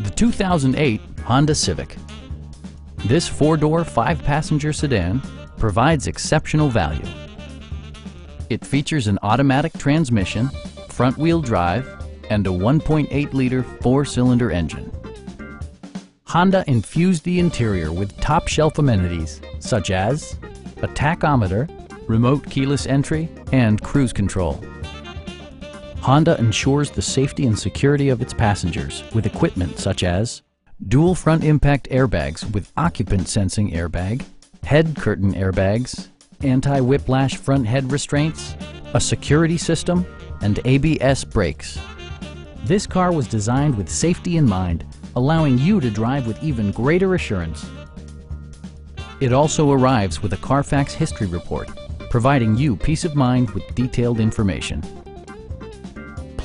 The 2008 Honda Civic. This four-door, five-passenger sedan provides exceptional value. It features an automatic transmission, front-wheel drive, and a 1.8-liter four-cylinder engine. Honda infused the interior with top-shelf amenities such as a tachometer, remote keyless entry, and cruise control. Honda ensures the safety and security of its passengers with equipment such as dual front impact airbags with occupant sensing airbag, head curtain airbags, anti-whiplash front head restraints, a security system, and ABS brakes. This car was designed with safety in mind, allowing you to drive with even greater assurance. It also arrives with a Carfax history report, providing you peace of mind with detailed information.